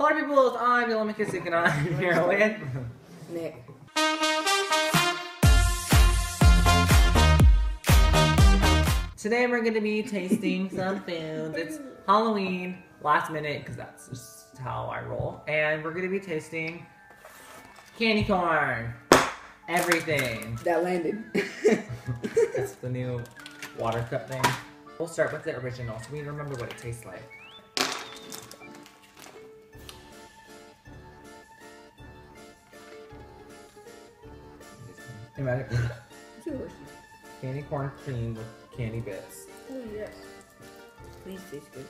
Hello people, I'm Dylan McKissick and I'm here with Nick. Today we're going to be tasting some food. It's Halloween, last minute, because that's just how I roll. And we're going to be tasting candy corn. Everything. That landed. that's the new water cup thing. We'll start with the original so we remember what it tastes like. You ready? Yours. Candy corn cream with candy bits. Oh yes. Please taste good.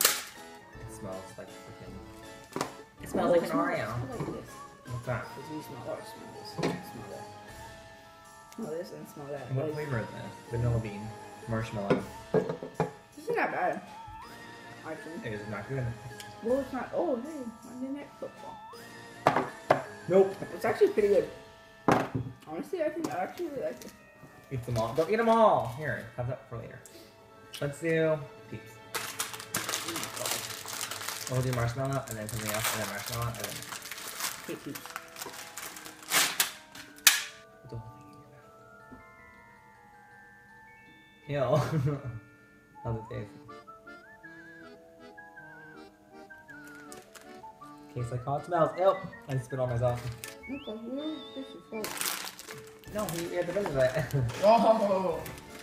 It smells like freaking. It smells like an Oreo. smell like this. What's that? Because we smell ours. Smell this. Smell that. Smell this and smell that. What flavor is this? Vanilla bean, marshmallow. this is not bad. Actually. It is not good. Well, it's not. Oh, hey, Monday Night Football. Nope. It's actually pretty good. Honestly, I think I actually really like it. Eat them all. Don't eat them all. Here, have that for later. Let's do peeps. Mm. We'll do marshmallow and then something else and then marshmallow and then Hey, peeps. put the whole thing in your mouth. Ew. How's it taste? Tastes like how it smells. Ew. I spit on myself. Okay, well, this is fun. No, we we had to of it. Oh!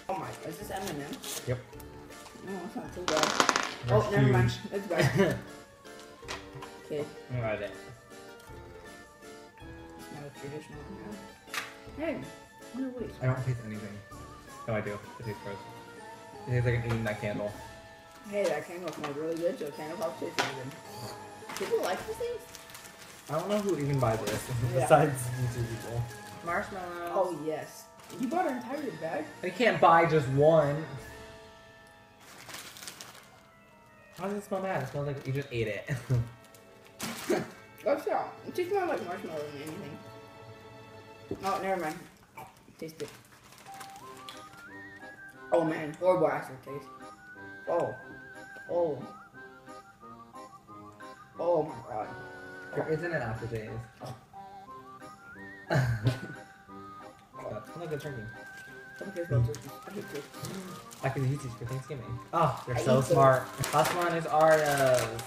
Oh my, is this M&M? yep. No, it's not too bad. They're oh, never mind. huge. It's bad. Okay, Alright then. it's not a traditional M&M. Hey, no wait. I don't taste anything. No, I do. It tastes gross. It tastes like I'm eating that candle. Hey, that candle smells really good, so candle pop tastes really good. People like these things? I don't know who even buys this Yeah. besides YouTube people. Marshmallows. Oh, yes. You bought an entire bag? I can't buy just one. How does it smell bad? It smells like you just ate it. Let's out. It tastes more like marshmallow than anything. Oh, never mind. Taste it. Oh man, horrible aftertaste. Oh. Oh. Oh my god. There isn't an aftertaste. That's not good turkey. Some kids love turkeys. I hate turkeys. I could use these for Thanksgiving. Oh, they're I so eat them. smart. Last one is Oreos.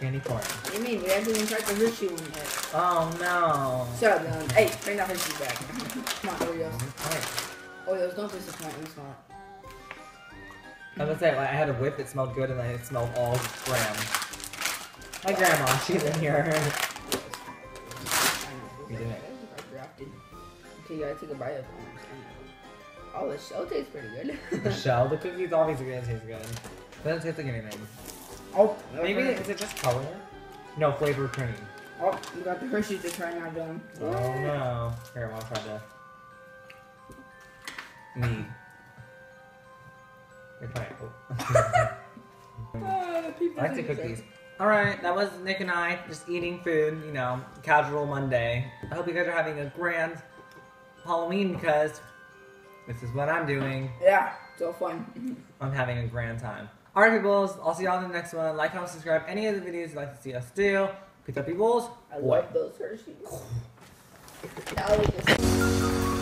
Candy corn. What do you mean? We haven't even tried the Hershey one yet. Oh no. Shut up, Dylan. Hey, bring that Hershey back. Come on, Oreos. Alright. Oreos, don't disappoint me, smart. I was gonna say, like, I had a whip, it smelled good, and then it smelled all graham. My grandma, she's in here. I know. You it. I. Okay, you gotta take a bite of it. Oh, the shell tastes pretty good. The shell, the cookies obviously gonna taste good. Doesn't taste like anything. oh, Maybe, is it just color? No, flavor cream. Oh, we got the Hershey's to try now, Dylan. Oh no. Here, I wanna try the... Me. You're trying. Oh. I like the think cookies. Alright, that was Nick and I just eating food, you know, casual Monday. I hope you guys are having a grand Halloween because this is what I'm doing. Yeah, so fun. I'm having a grand time. Alright, peoples, I'll see y'all in the next one. Like, comment, subscribe. Any of the videos you'd like to see us do. Peace out, peoples. I What? love those Hershey's. Now we just.